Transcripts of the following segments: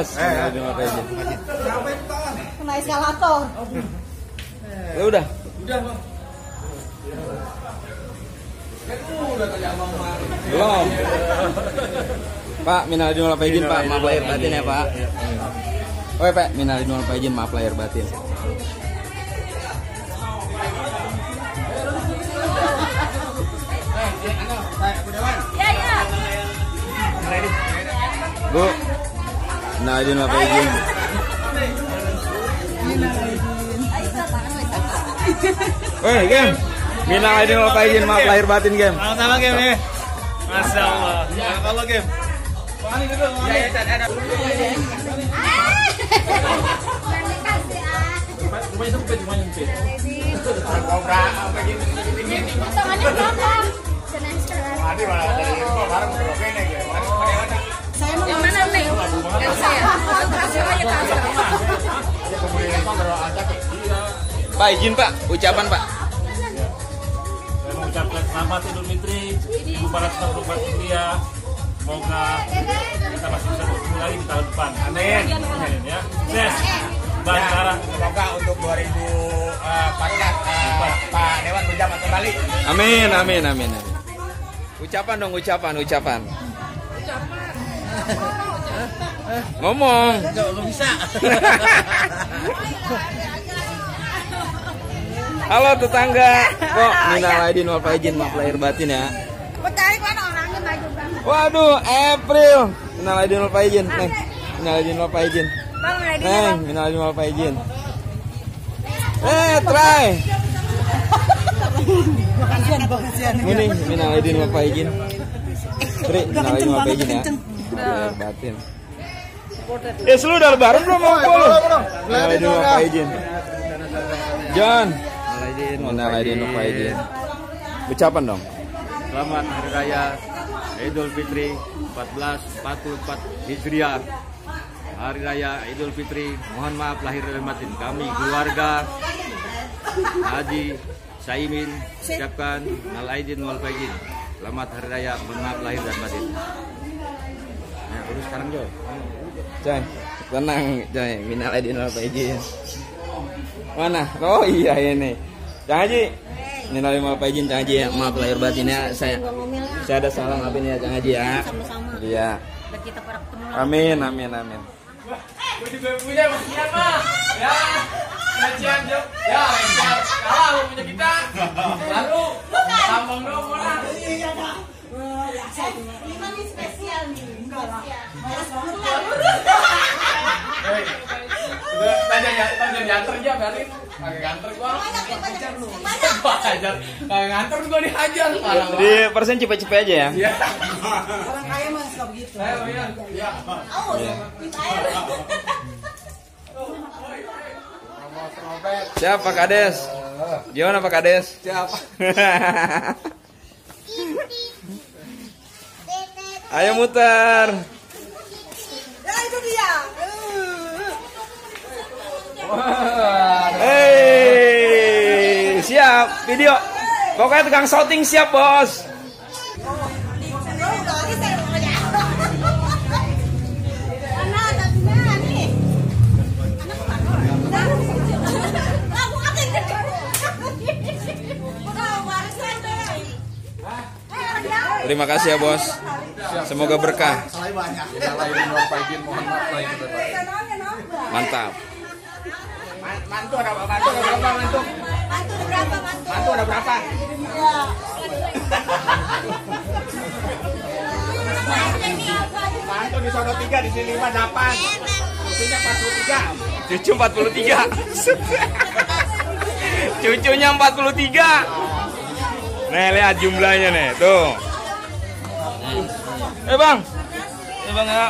Bos. Kena eskalator. Ya udah. Belum. Pak, minal idin wal faizin, Pak. Maaf lahir batin ya, Pak. Oke, Pak. Minal idin wal faizin, maaf lahir batin. Ya, ya. Bu. Minal idin wal faizin. Weh, game. Minal idin wal faizin, maaf lahir batin, game. Sama-sama game ya. Masya Allah. Ya, kalau game. Kobra apa gitu gitu. Potongannya berapa? Senang sekali. Tadi malah dari bareng aja. Pak, izin, Pak. Ucapan, Pak. Saya mengucapkan selamat Idul Fitri 1444 Hijriah. Semoga kita masih bisa bertemu lagi di tahun depan. Amin. Amin ya. Sukses. Banyak Ya, semoga untuk 2014 eh, Pak Dewan berjabat kembali. Amin, amin, amin, amin. Ucapan dong, ucapan, ucapan. Ngomong. Enggak bisa. Halo tetangga. Kok minal aidin wal faizin, maaf lahir batin ya. Mencari mana orangnya baju banget. Waduh, April. Minal aidin wal faizin. Neng, minal aidin wal faizin. Bang, Neng, minal aidin wal faizin. Eh, try. Kasihan, kasihan. Ini minal aidin wal faizin. Tri, minal aidin wal faizin ya. Batin. Eh, lu udah lebaran belum mau lu? Aidin wal faizin. John. Minal aidin wal faizin. Ucapan dong. Selamat Hari Raya Idul Fitri 1444 Hijriah. hari raya Idul Fitri. Mohon maaf lahir dan batin kami keluarga Haji Saimin ucapkan nal aidin wal faizin. Selamat hari raya, mohon maaf lahir dan batin. Urus sekarang Joy. Joy, tenang Joy, minal aidin wal faizin. Mana? Oh iya ini. Cang Haji. Minal aidin wal faizin Cang Haji ya. Maaf lahir batin ya. Saya saya ada salah maafin ya Cang Haji ya. Sama-sama. Iya. Amin, amin, amin. Gue juga punya mah. Ya. Kajian. Ya, ya. Kalah lu punya kita. Baru. Sambung dong mana? Lima nih spesial Hei. Udah tanya ya, tanya diantar aja berarti. Kagak nganter gua. Banyak banyak. Hajar. Kagak nganter gua dihajar. Banget. Di persen cepet-cepet aja ya. Iya. Orang kaya mah suka begitu. Ayo, iya. Iya. Siap Pak Kades. Gimana Pak Kades? Siapa? Ayo muter. Ya itu dia. Hei, siap video. Pokoknya tukang shouting siap bos. Terima kasih ya bos. Semoga berkah. Mantap. Mantu ada mantu ada berapa mantu? Mantu ada berapa, mantu? Mantu ada berapa? Mantu di sono tiga di sini lima delapan. Cucunya empat puluh tiga. Cucu 43. Cucunya 43. Nih lihat jumlahnya nih, tuh. Eh bang, eh bang ya.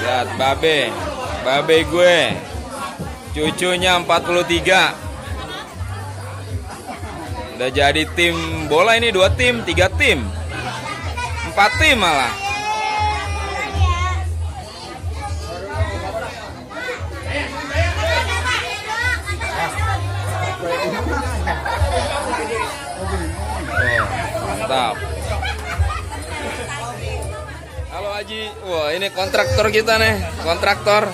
Lihat babe, babe gue. Cucunya 43. Udah jadi tim bola ini dua tim, tiga tim. Empat tim malah. Kontraktor kita nih, kontraktor.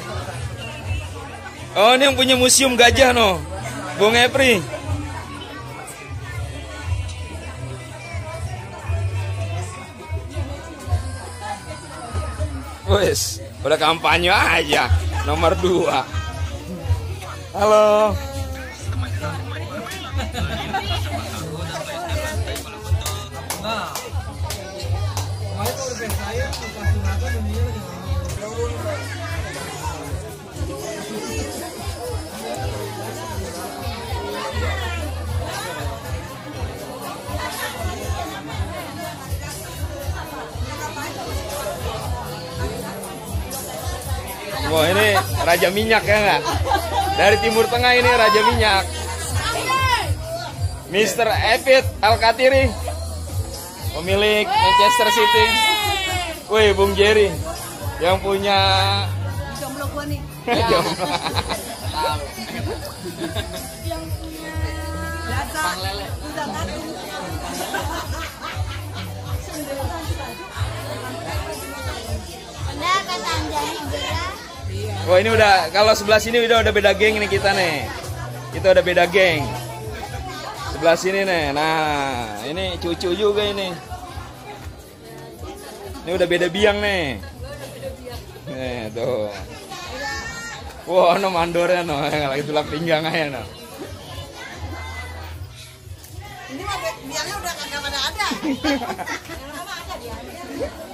Oh, ini yang punya museum gajah no. Bung Epri. Wes, udah kampanye aja. Nomor dua. Halo. Wah ini Raja Minyak ya nggak? Dari Timur Tengah ini Raja Minyak. Mr. Evid Al-Katiri. Pemilik Manchester City. Wih, Bung Jerry. Yang punya Jomblo gua nih. Jomblo. Biasa. Udah kan. Udah kata Anjani. Wah ini udah kalau sebelah sini udah udah beda geng nih kita nih. Kita udah beda geng. Sebelah sini nih. Nah, ini cucu juga ini. Ini udah beda biang nih. Nih tuh. Wah, wow, no mandornya no, lagi tulang pinggang aja no. Ini mah biangnya udah kagak ada ada. ada.